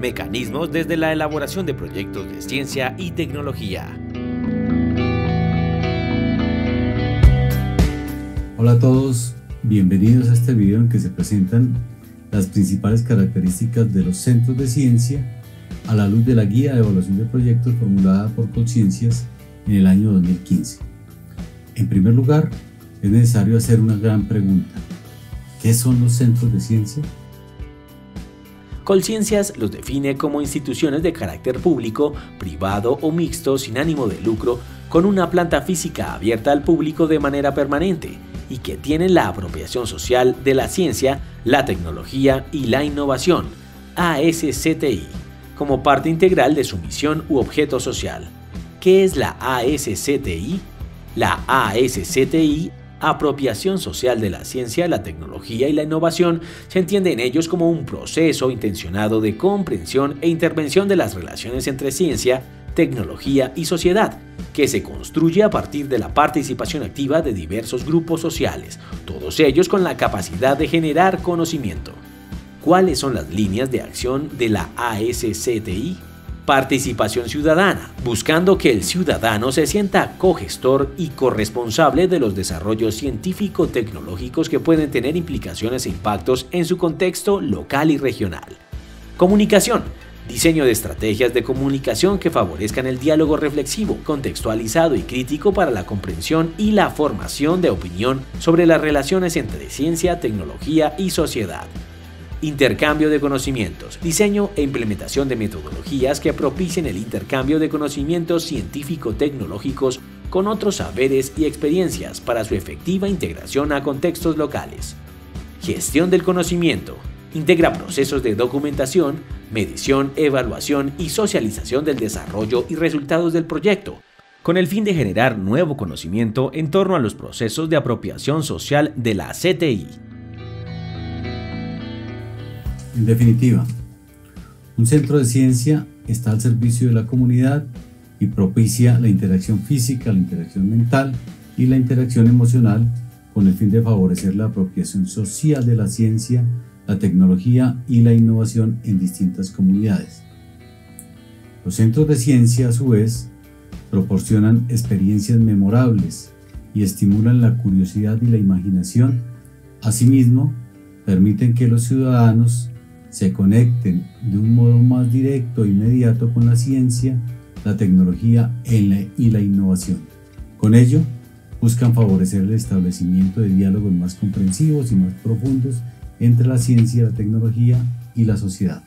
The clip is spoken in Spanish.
mecanismos desde la elaboración de proyectos de ciencia y tecnología. Hola a todos, bienvenidos a este video en que se presentan las principales características de los centros de ciencia a la luz de la guía de evaluación de proyectos formulada por Conciencias en el año 2015. En primer lugar, es necesario hacer una gran pregunta. ¿Qué son los centros de ciencia? Colciencias los define como instituciones de carácter público, privado o mixto sin ánimo de lucro, con una planta física abierta al público de manera permanente y que tienen la apropiación social de la ciencia, la tecnología y la innovación, ASCTI, como parte integral de su misión u objeto social. ¿Qué es la ASCTI? La ASCTI apropiación social de la ciencia, la tecnología y la innovación se entiende en ellos como un proceso intencionado de comprensión e intervención de las relaciones entre ciencia, tecnología y sociedad, que se construye a partir de la participación activa de diversos grupos sociales, todos ellos con la capacidad de generar conocimiento. ¿Cuáles son las líneas de acción de la ASCTI? Participación ciudadana, buscando que el ciudadano se sienta cogestor y corresponsable de los desarrollos científico-tecnológicos que pueden tener implicaciones e impactos en su contexto local y regional. Comunicación, diseño de estrategias de comunicación que favorezcan el diálogo reflexivo, contextualizado y crítico para la comprensión y la formación de opinión sobre las relaciones entre ciencia, tecnología y sociedad. Intercambio de conocimientos, diseño e implementación de metodologías que propicien el intercambio de conocimientos científico-tecnológicos con otros saberes y experiencias para su efectiva integración a contextos locales. Gestión del conocimiento. Integra procesos de documentación, medición, evaluación y socialización del desarrollo y resultados del proyecto, con el fin de generar nuevo conocimiento en torno a los procesos de apropiación social de la CTI. En definitiva, un centro de ciencia está al servicio de la comunidad y propicia la interacción física, la interacción mental y la interacción emocional con el fin de favorecer la apropiación social de la ciencia, la tecnología y la innovación en distintas comunidades. Los centros de ciencia, a su vez, proporcionan experiencias memorables y estimulan la curiosidad y la imaginación. Asimismo, permiten que los ciudadanos se conecten de un modo más directo e inmediato con la ciencia, la tecnología y la innovación. Con ello, buscan favorecer el establecimiento de diálogos más comprensivos y más profundos entre la ciencia, la tecnología y la sociedad.